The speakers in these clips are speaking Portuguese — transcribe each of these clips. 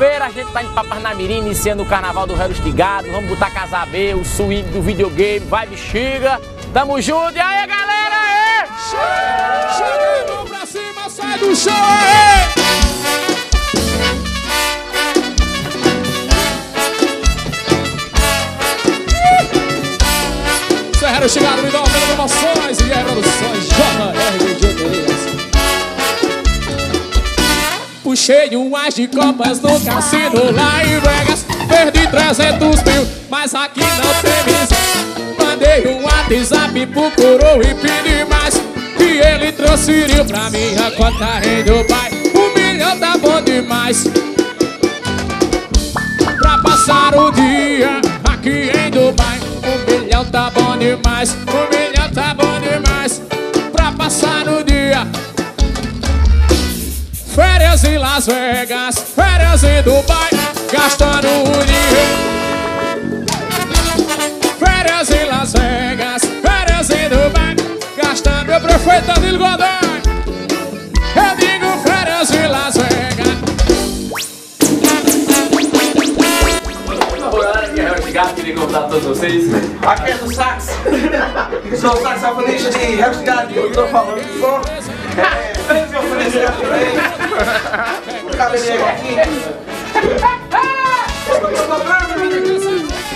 Quinta-feira a gente tá indo pra Parnamirim, iniciando o carnaval do Réu Estigado. Vamos botar Casa B, o swing do videogame, vai bexiga. Tamo junto. E aí, galera? Aê! Chegando pra cima, sai do chão, aê! Serra chegado, me dá uma promoções e é Um as de copas no cassino lá em Vegas. Perdi 300 mil, mas aqui não tem miséria Mandei um WhatsApp pro coro e pedi mais. E ele transferiu pra minha conta em Dubai. Um milhão tá bom demais. Pra passar o dia aqui em Dubai. Um milhão tá bom demais Um milhão tá bom demais em Las Vegas, férias em Dubai, gastando o dinheiro. Férias em Las Vegas, férias em Dubai, gastando meu prefeito Danilo Godoy. Eu digo férias em Las Vegas. Aqui é o Réu Estigado, queria convidar todos vocês. Aqui é do sax. Sou o saxofonista de Hellsgard. Eu tô falando que O cabelinho aqui.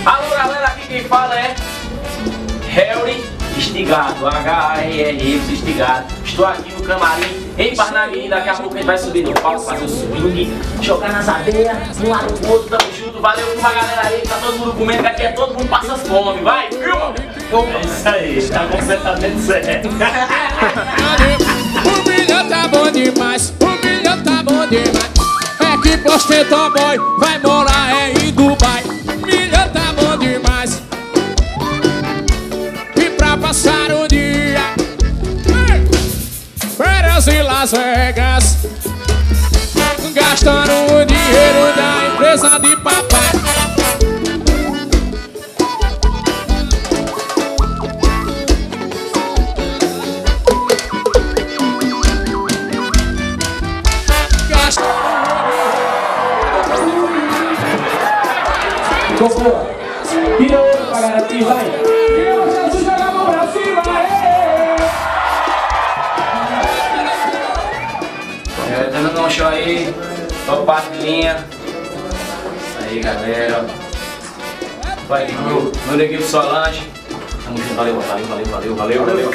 Alô, galera, aqui quem fala é Harry Estigado, H-A-R-R Estigado. Estou aqui no camarim em Parnamirim. Daqui a pouco a gente vai subir no palco, fazer o swing, jogar nas abelhas, um lado pro outro, tamo junto. Valeu com uma galera aí, tá todo mundo comendo, que aqui é todo mundo passa fome. Vai, filma! É isso aí, tá completamente certo. Um milhão tá bom demais, um milhão tá bom demais. É que postei boy vai morar é em Dubai. Milhão tá bom demais. E pra passar o dia, férias em Las Vegas. Gastando o dinheiro da empresa de papai. Aí, top parte de linha. Isso aí, galera. Vai, meu, meu neguinho Solange. Tamo junto, valeu, valeu, valeu, valeu, valeu, valeu.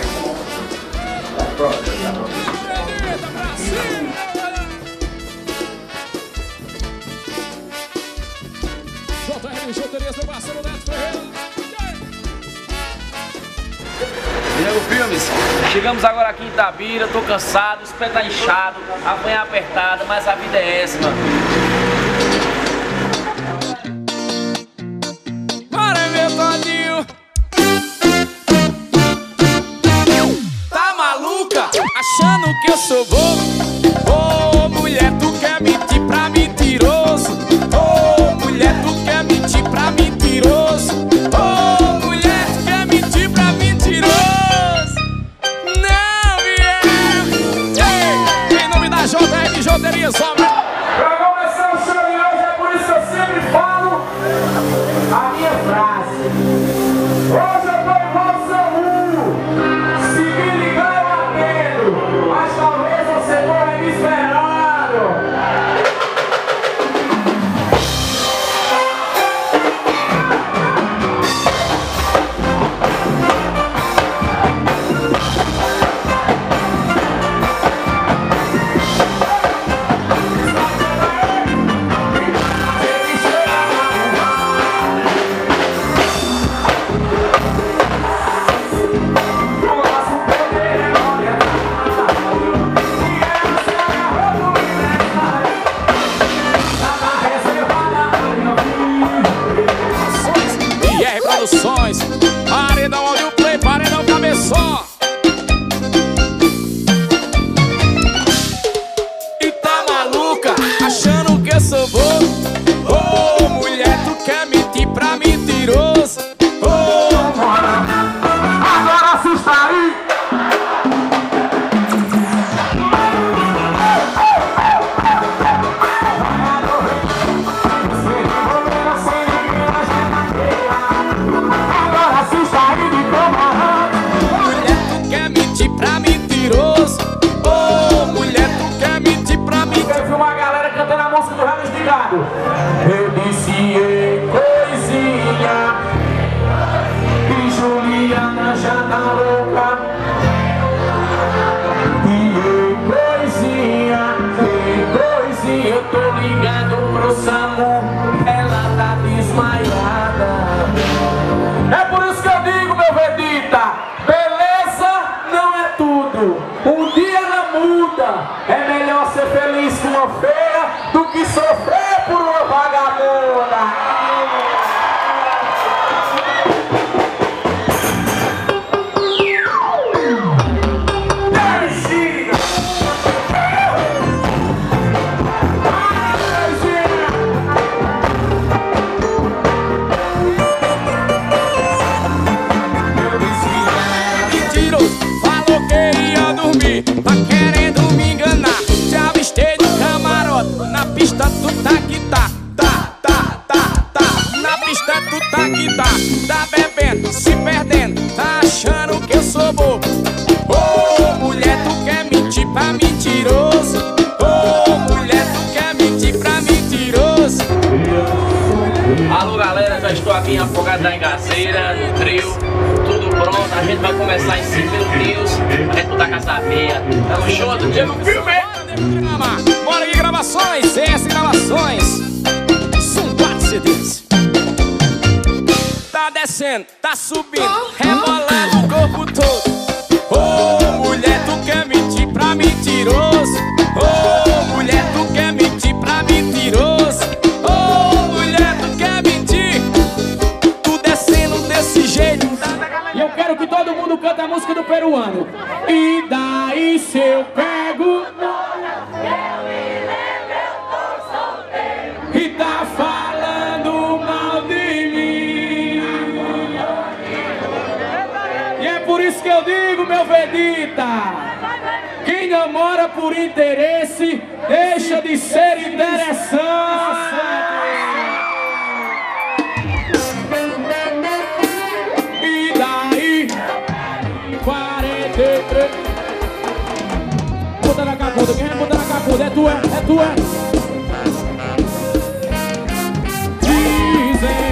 JR Joterias, meu parceiro Neto Ferreira. Filmes, chegamos agora aqui em Itabira, tô cansado, os pés tá inchado, a banha apertada, mas a vida é essa, mano. Bora, meu Toninho. Tá maluca? Achando que eu sou bobo? música do Raios ligado. Eu disse, ei, coisinha, e Juliana já tá louca. E ei, coisinha, ei, coisinha, eu tô ligado pro SAMU, ela tá desmaiada. É por isso que eu digo, meu Vedita, beleza não é tudo. Um dia não muda, é melhor ser feliz com uma feira. Alô galera, já estou aqui em Afogado da Engazeira, no trio, tudo pronto, a gente vai começar em 5 minutinhos, a gente botar casa meia, tá no show do Diego Filme! Bora aí, gravações, CS Gravações. São quatro CDs. Tá descendo, tá subindo, rebolando o corpo todo. Ô mulher, tu quer mentir pra mentiroso? E daí se eu pego. E tá falando mal de mim. E é por isso que eu digo, meu Vedita. Quem namora por interesse deixa de ser interessante. Bota na cacuda, quem é bota na cacuda? É tu, é, é tu, é. Dizem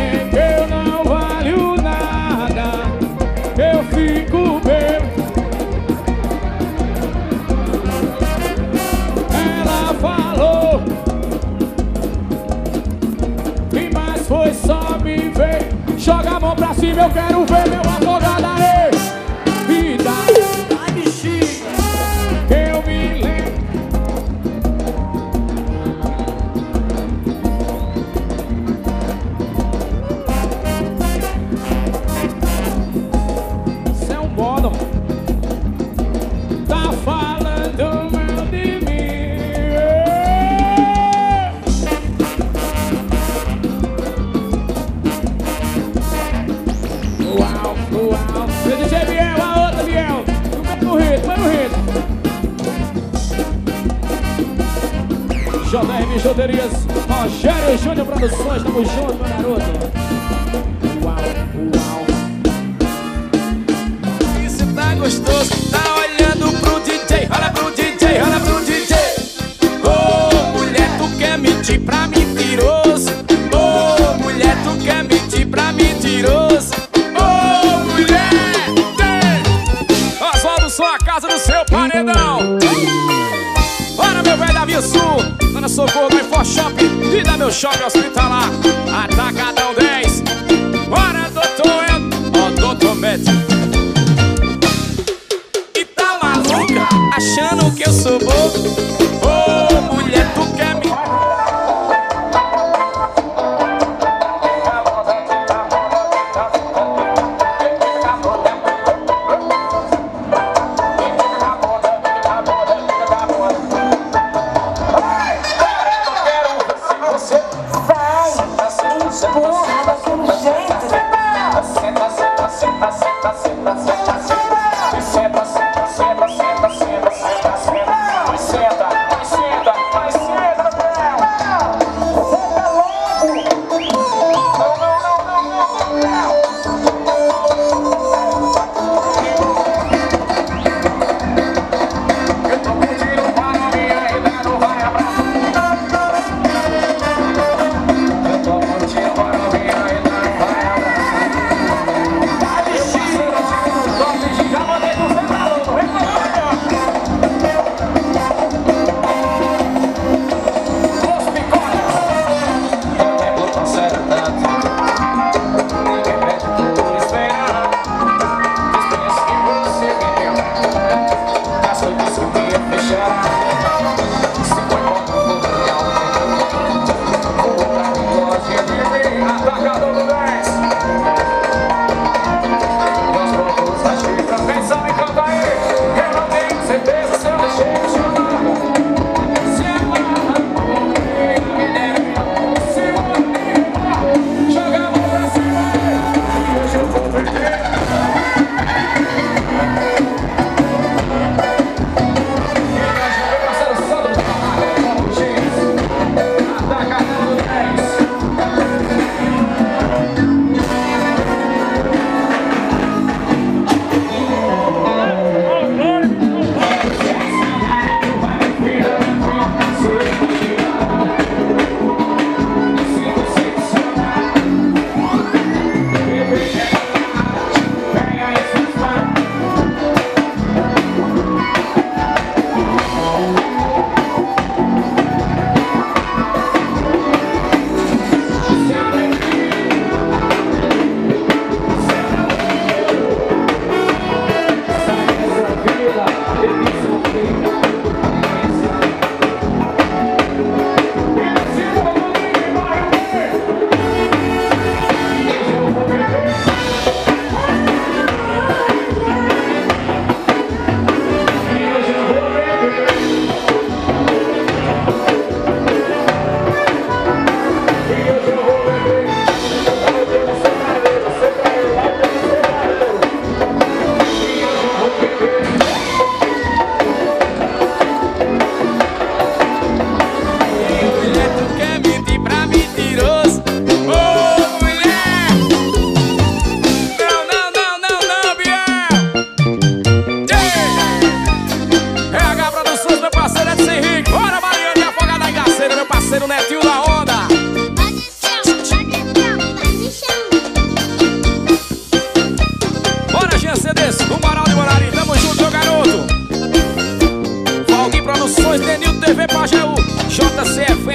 JR Bijuterias, Rogério Júnior Produções, tamo junto, meu garoto. Uau, uau. Isso tá gostoso, Socorro do InfoShop e da meu shopping hospitalar. Atacadão 10.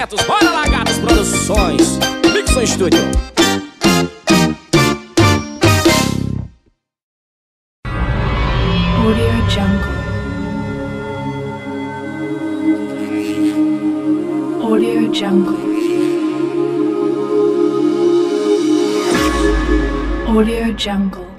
projetos. Bora lá, gatos produções. Mixon Studio. Audio Jungle. Audio Jungle. Audio Jungle.